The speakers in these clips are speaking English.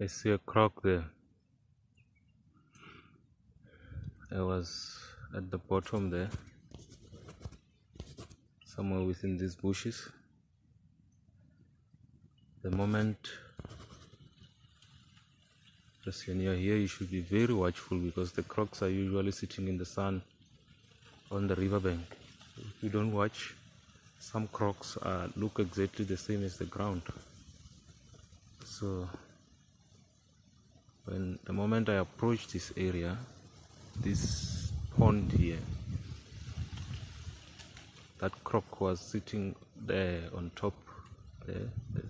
I see a croc there. I was at the bottom there, somewhere within these bushes. The moment just when you're here, you should be very watchful because the crocs are usually sitting in the sun on the riverbank. If you don't watch, some crocs uh, look exactly the same as the ground. So when the moment I approached this area, this pond here, that croc was sitting there on top, there, there,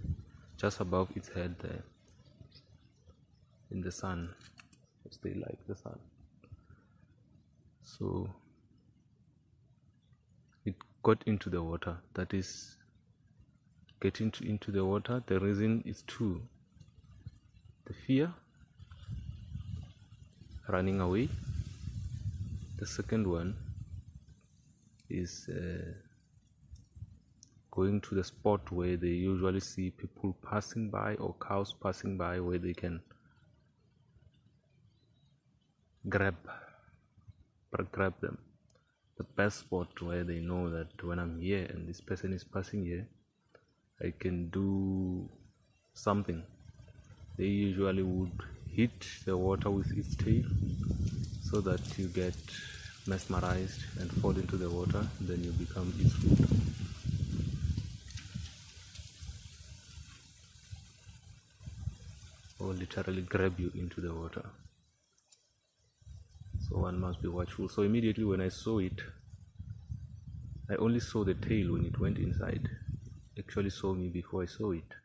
just above its head there, in the sun, because they like the sun. So it got into the water. That is, getting to, into the water. The reason is two: the fear running away. The second one is uh, going to the spot where they usually see people passing by or cows passing by where they can grab grab them the best spot where they know that when i'm here and this person is passing here i can do something they usually would hit the water with its tail so that you get mesmerized and fall into the water then you become its food or literally grab you into the water. So one must be watchful. So immediately when i saw it i only saw the tail when it went inside. Actually saw me before i saw it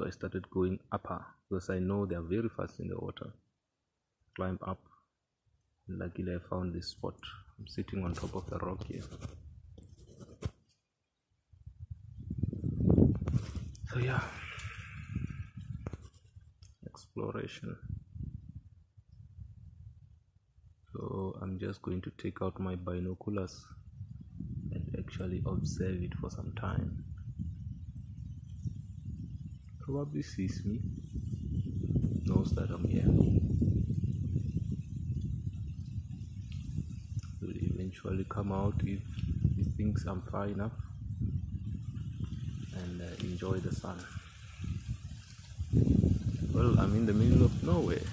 so i started going upper because i know they are very fast in the water. Climb up. Luckily i found this spot. I'm sitting on top of the rock here. So yeah. Exploration. So i'm just going to take out my binoculars and actually observe it for some time probably sees me. Knows that i'm here. Will eventually come out if he thinks i'm far enough and uh, enjoy the sun. Well i'm in the middle of nowhere